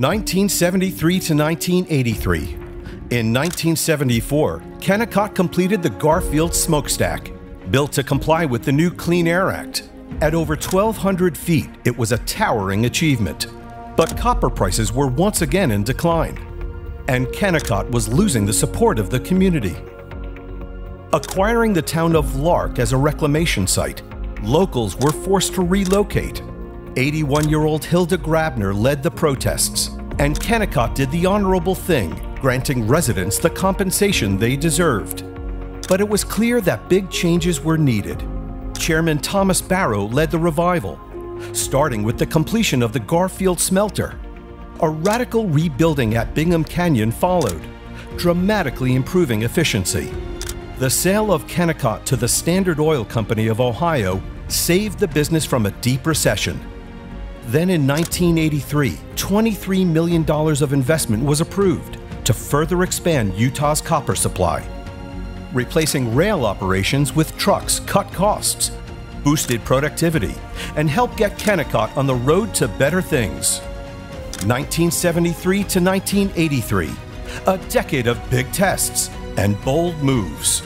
1973 to 1983. In 1974, Kennecott completed the Garfield smokestack, built to comply with the new Clean Air Act. At over 1,200 feet, it was a towering achievement. But copper prices were once again in decline, and Kennecott was losing the support of the community. Acquiring the town of Lark as a reclamation site, locals were forced to relocate 81 year old Hilda Grabner led the protests, and Kennecott did the honorable thing, granting residents the compensation they deserved. But it was clear that big changes were needed. Chairman Thomas Barrow led the revival, starting with the completion of the Garfield smelter. A radical rebuilding at Bingham Canyon followed, dramatically improving efficiency. The sale of Kennecott to the Standard Oil Company of Ohio saved the business from a deep recession then in 1983, $23 million of investment was approved to further expand Utah's copper supply. Replacing rail operations with trucks cut costs, boosted productivity, and helped get Kennecott on the road to better things. 1973 to 1983, a decade of big tests and bold moves.